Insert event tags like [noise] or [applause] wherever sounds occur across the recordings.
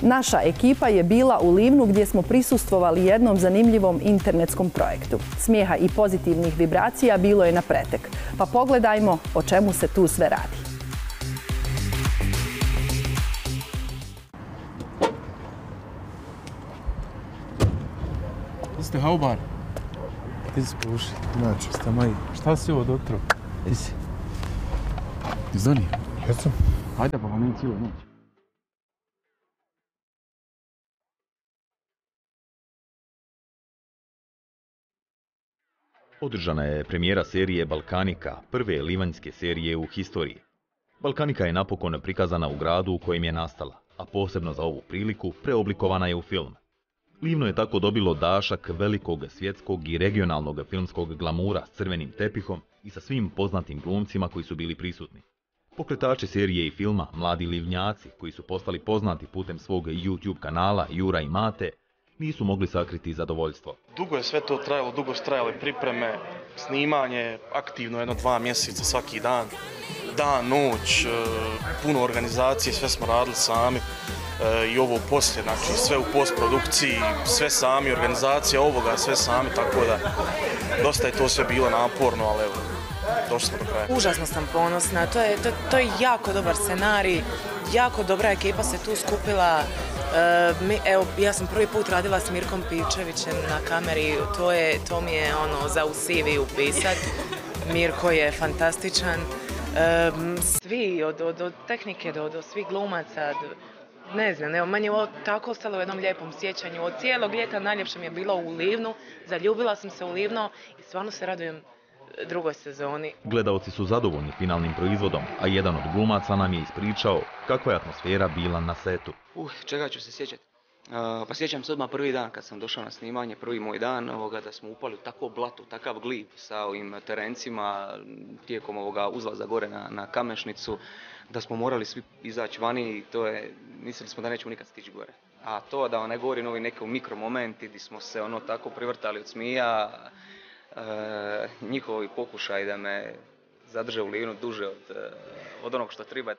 Naša ekipa je bila u Livnu gdje smo prisustvovali jednom zanimljivom internetskom projektu. Smijeha i pozitivnih vibracija bilo je na pretek. Pa pogledajmo o čemu se tu sve radi. Ti ste haubar. Ti si puši. Znači, ste moji. Šta si ovo, doktoro? Jesi? Izdoni. Jesam. Hajde, pa meni cijelu noć. Održana je premijera serije Balkanika, prve livanjske serije u historiji. Balkanika je napokon prikazana u gradu u kojem je nastala, a posebno za ovu priliku preoblikovana je u film. Livno je tako dobilo dašak velikog svjetskog i regionalnog filmskog glamura s crvenim tepihom i sa svim poznatim glumcima koji su bili prisutni. Pokretači serije i filma, mladi livnjaci, koji su postali poznati putem svog YouTube kanala Jura i Mate, nisu mogli sakriti zadovoljstvo. Dugo je sve to trajalo, dugo su trajale pripreme, snimanje, aktivno jedno dva mjeseca svaki dan, dan, noć, e, puno organizacije, sve smo radili sami e, i ovo poslije, znači sve u postprodukciji, sve sami, organizacija ovoga, sve sami, tako da dosta je to sve bilo naporno, ali evo, došli smo do kraja. Užasno sam ponosna, to je, to, to je jako dobar scenarij, jako dobra ekipa se tu skupila. E, mi, evo, ja sam prvi put radila s Mirkom Pivčevićem na kameri, to, je, to mi je ono za u CV upisat. [laughs] Mirko je fantastičan. E, svi, od, od, od tehnike do, do svih glumaca, ne znam, evo, meni je ovo tako ostalo u jednom lijepom sjećanju. Od cijelog ljeta najljepše mi je bilo u Livnu, zaljubila sam se u Livno i stvarno se radujem drugoj sezoni. Gledaoci su zadovoljni finalnim proizvodom, a jedan od glumaca nam je ispričao kakva je atmosfera bila na setu. Uh, čega ću se sjećati? Uh, pa sjećam se odmah prvi dan kad sam došao na snimanje, prvi moj dan, ovoga, da smo upali u takvo blato, takav glib sa ovim terencima tijekom ovoga uzlaza gore na, na kamešnicu, da smo morali svi izaći vani i to je, mislili smo da nećemo nikad stići gore. A to da vam ne govorim ovi neki mikromomenti gdje smo se ono tako privrtali od smija, njihovi pokušaj da me zadrže u livnu duže od, e, od onog što treba.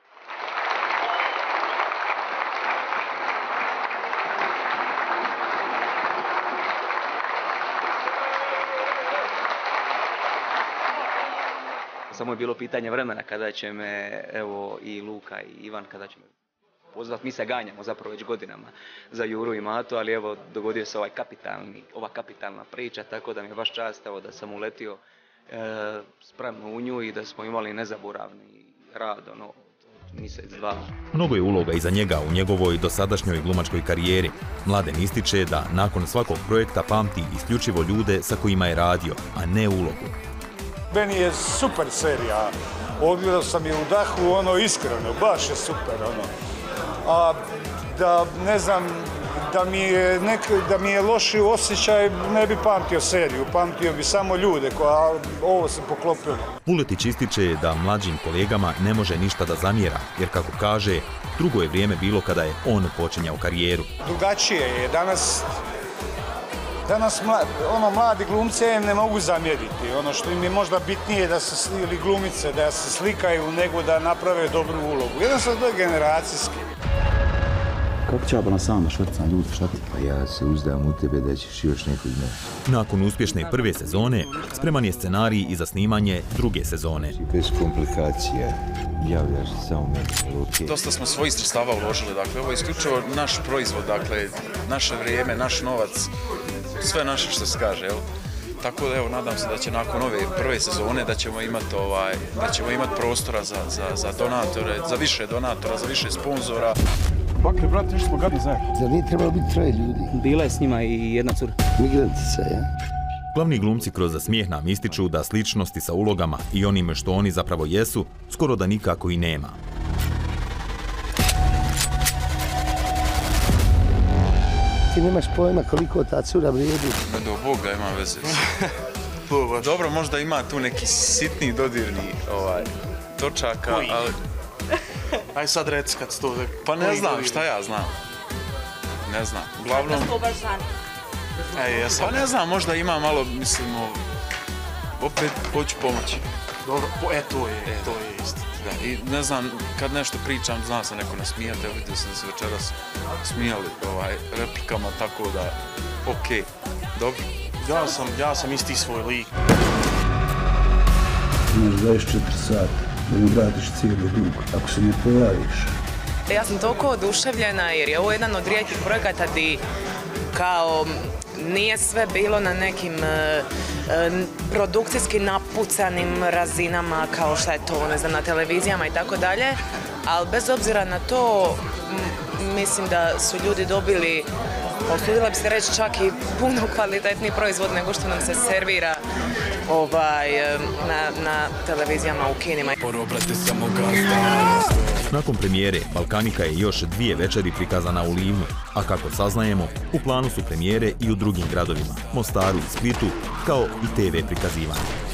Samo je bilo pitanje vremena kada će me, evo, i Luka i Ivan, kada će me pozvat. Mi se ganjamo zapravo već godinama za Juru i Matu, ali evo, dogodio se ovaj kapitalni, ova kapitalna priča, tako da mi je baš čast, evo, da sam uletio e, spremno u nju i da smo imali nezaboravni rad, ono, mjesec, dva. Mnogo je uloga iza njega u njegovoj dosadašnjoj glumačkoj karijeri. Mladen ističe da nakon svakog projekta pamti isključivo ljude sa kojima je radio, a ne ulogu. Meni je super serija. Odgledao sam je u dahu, ono, iskreno, baš je super, ono. A da, ne znam, da mi je, nek, da mi je loši osjećaj, ne bi pamtio seriju, pamtio bi samo ljude, koja, a ovo se poklopilo. Vuletić ističe da mlađim kolegama ne može ništa da zamjera, jer kako kaže, drugo je vrijeme bilo kada je on počinjao karijeru. Drugačije je, danas, danas mla, ono, mladi im ne mogu zamjeriti. Ono što im je možda bitnije da se, ili glumice, da se slikaju nego da naprave dobru ulogu. Jednostavno to je generacijski. Kako će na sama švrca ljudi, šta ti? Pa ja se uzdam u tebe da ćeš još nekog naći. Nakon uspješne prve sezone, spreman je scenarij i za snimanje druge sezone. Bez komplikacija. Javljaš se samo meni, okej. Dosta smo svojih sredstava uložili, dakle ovo je isključivo naš proizvod, dakle naše vrijeme, naš novac, sve naše što se kaže, jel? Tako da evo nadam se da će nakon ove prve sezone da ćemo imati ovaj da ćemo imati prostora za, za, za donatore, za više donatora, za više sponzora. Bakre, brate, nešto smo gadni zajedno. Zar nije trebalo biti troje ljudi? Bila je s njima i jedna cura. Migrantica, ja? Glavni glumci kroz smijeh nam ističu da sličnosti sa ulogama i onime što oni zapravo jesu, skoro da nikako i nema. Ti nemaš pojma koliko ta cura vrijedi. Pa do Boga ima veze. [laughs] Dobro, možda ima tu neki sitni dodirni ovaj, točaka, ali... [laughs] Aj sad reci kad to... Pa ne znam, šta ja znam. Ne znam, uglavnom... Ej, ja sam... Pa ne znam, možda ima malo, mislimo... Opet hoću pomoći. Dobro, po, e, to je, e, to je isto. Da, i ne znam, kad nešto pričam, znam se neko nasmijati, evo vidio sam se večeras smijali ovaj, replikama, tako da, okej, dobro. Ja sam, ja sam isti svoj lik. Imaš 24 sata vratiš cijeli dug. Ako se ne pojaviš, Ja sam toliko oduševljena jer je ovo jedan od rijetkih projekata di kao nije sve bilo na nekim e, e, produkcijski napucanim razinama kao što je to ne na televizijama i tako dalje, ali bez obzira na to mislim da su ljudi dobili osudila bi se reći čak i puno kvalitetniji proizvod nego što nam se servira ovaj, na, na televizijama u kinima. Nakon premijere, Balkanika je još dvije večeri prikazana u Livnu, a kako saznajemo, u planu su premijere i u drugim gradovima, Mostaru i Splitu, kao i TV prikazivanje.